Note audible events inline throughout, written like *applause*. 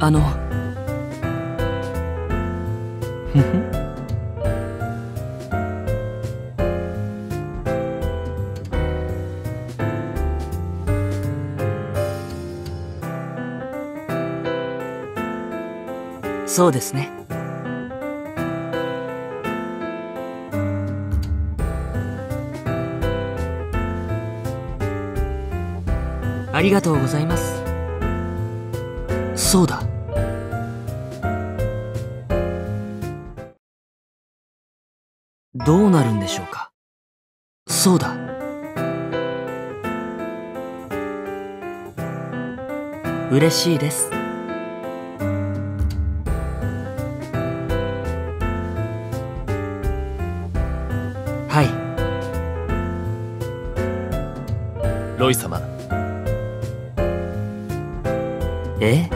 あの。ふ *laughs* ふそうですね。ありがとうございます。そうだ。どうなるんでしょうか？そうだ。嬉しいです。はい。ロイ様。え？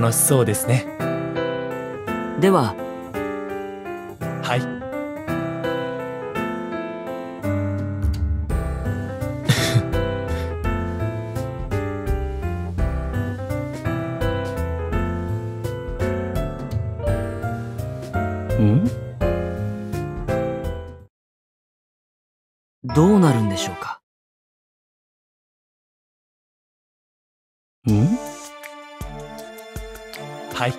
楽しそうですね。では。はい。ん？どうなるんでしょうか？ん？はい。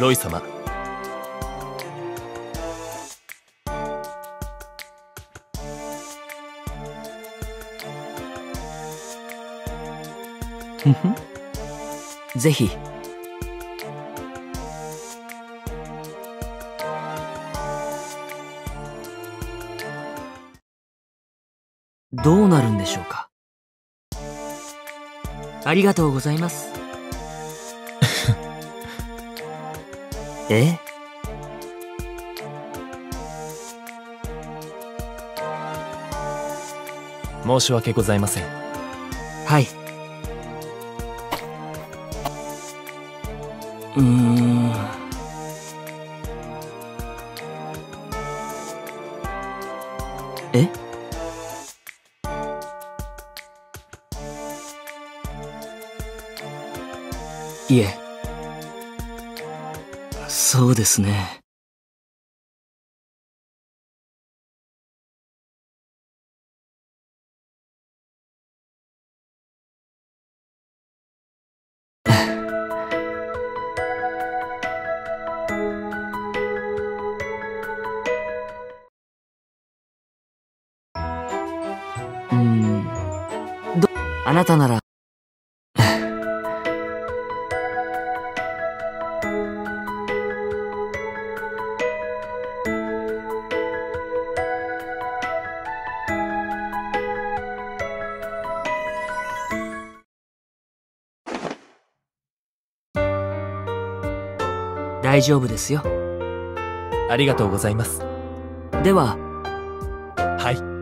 ロイ様。*laughs* ぜひ。どうなるんでしょうか？ありがとうございます。*laughs* え？申し訳ございません。はい。うん。え？いえ。そうですね。あなたなら。大丈夫ですよ。ありがとうございますでは、はい